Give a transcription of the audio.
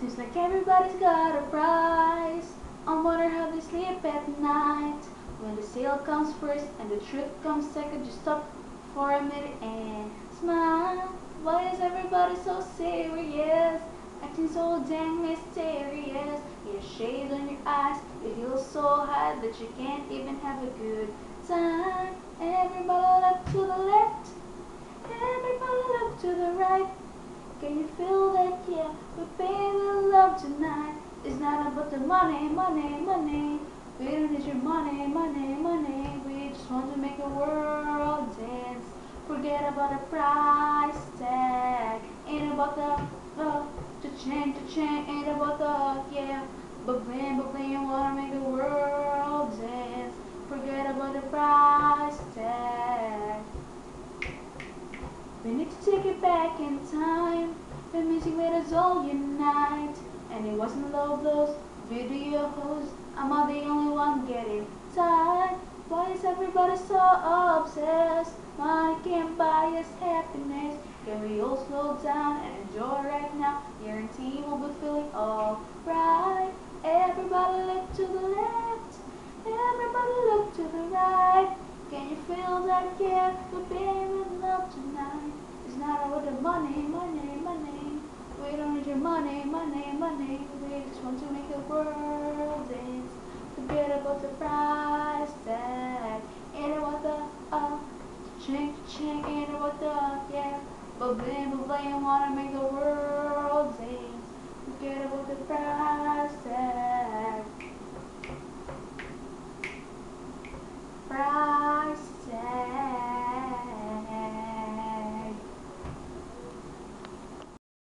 Seems like everybody's got a price. I wonder how they sleep at night. When the sale comes first and the truth comes second, just stop for a minute and smile. Why is everybody so serious? Acting so dang mysterious. Your shade on your eyes, your heels so high that you can't even have a good time. Everybody look to Can you feel that? Yeah, but baby, love tonight It's not about the money, money, money. We don't need your money, money, money. We just want to make the world dance. Forget about the price tag. Ain't about the, uh, the chain, the chain. Ain't about the, yeah. We need to take it back in time. The music made us all unite. And it wasn't love those videos. Am I the only one getting tired? Why is everybody so obsessed? Money can't buy us happiness. Can we all slow down and enjoy right now? Guarantee we'll be feeling alright. Everybody look to the left. Everybody look to the right. Can you feel that? Yeah, money, money, money. We don't need your money, money, money. We just want to make the world dance. Forget about the price tag. Ain't about the uh, chink, chink. Ain't about the yeah. But bling, but wanna make the world